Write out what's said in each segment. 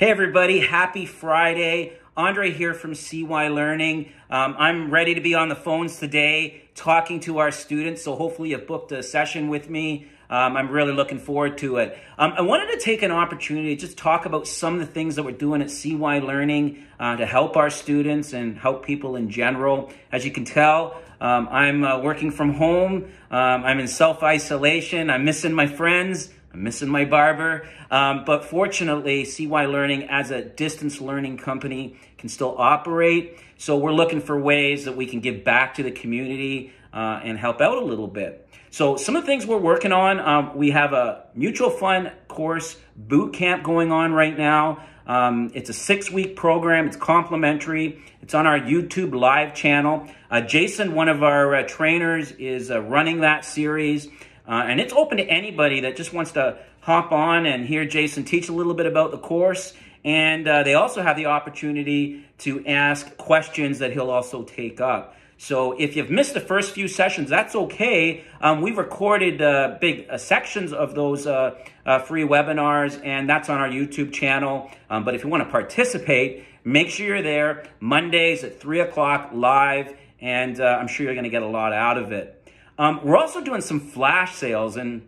Hey everybody, happy Friday. Andre here from SeeWhy Learning. Um, I'm ready to be on the phones today talking to our students, so hopefully you've booked a session with me. Um, I'm really looking forward to it. Um, I wanted to take an opportunity to just talk about some of the things that we're doing at SeeWhy Learning uh, to help our students and help people in general. As you can tell, um, I'm uh, working from home. Um, I'm in self-isolation. I'm missing my friends. I'm missing my barber. Um, but fortunately, SeeWhy Learning as a distance learning company can still operate. So we're looking for ways that we can give back to the community uh, and help out a little bit. So some of the things we're working on, um, we have a mutual fund course boot camp going on right now. Um, it's a six-week program. It's complimentary. It's on our YouTube live channel. Uh, Jason, one of our uh, trainers, is uh, running that series. Uh, and it's open to anybody that just wants to hop on and hear Jason teach a little bit about the course. And uh, they also have the opportunity to ask questions that he'll also take up. So if you've missed the first few sessions, that's okay. Um, we've recorded uh, big uh, sections of those uh, uh free webinars, and that's on our YouTube channel. Um, but if you want to participate, make sure you're there Mondays at 3 o'clock live, and uh, I'm sure you're going to get a lot out of it. Um, we're also doing some flash sales, and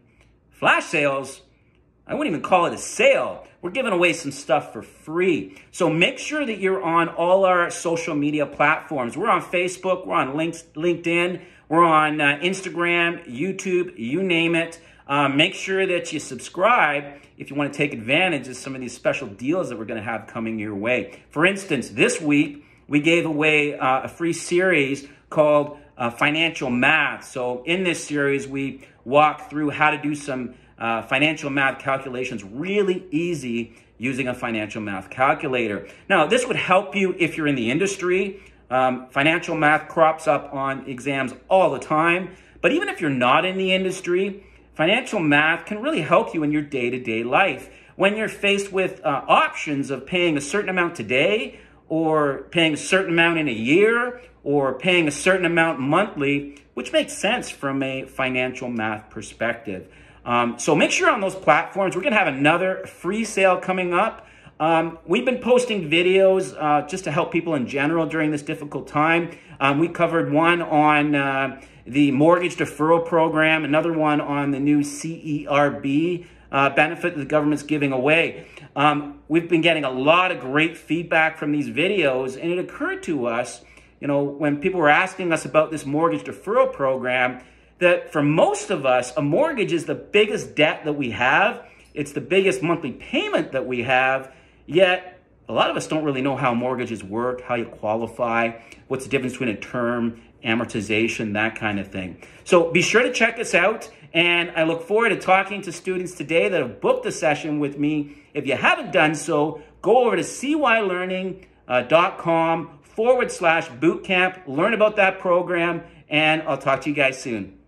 flash sales, I wouldn't even call it a sale. We're giving away some stuff for free. So make sure that you're on all our social media platforms. We're on Facebook, we're on LinkedIn, we're on uh, Instagram, YouTube, you name it. Um, make sure that you subscribe if you want to take advantage of some of these special deals that we're going to have coming your way. For instance, this week we gave away uh, a free series called uh, Financial Math. So in this series, we walk through how to do some uh, financial math calculations really easy using a financial math calculator. Now, this would help you if you're in the industry. Um, financial math crops up on exams all the time. But even if you're not in the industry, financial math can really help you in your day to day life. When you're faced with uh, options of paying a certain amount today, or paying a certain amount in a year, or paying a certain amount monthly, which makes sense from a financial math perspective. Um, so make sure on those platforms, we're going to have another free sale coming up. Um, we've been posting videos uh, just to help people in general during this difficult time. Um, we covered one on uh, the mortgage deferral program, another one on the new CERB uh, benefit that the government's giving away. Um, we've been getting a lot of great feedback from these videos, and it occurred to us, you know, when people were asking us about this mortgage deferral program, that for most of us, a mortgage is the biggest debt that we have. It's the biggest monthly payment that we have. Yet, a lot of us don't really know how mortgages work, how you qualify, what's the difference between a term, amortization, that kind of thing. So be sure to check us out. And I look forward to talking to students today that have booked a session with me. If you haven't done so, go over to seewhylearning.com uh, forward slash bootcamp, learn about that program, and I'll talk to you guys soon.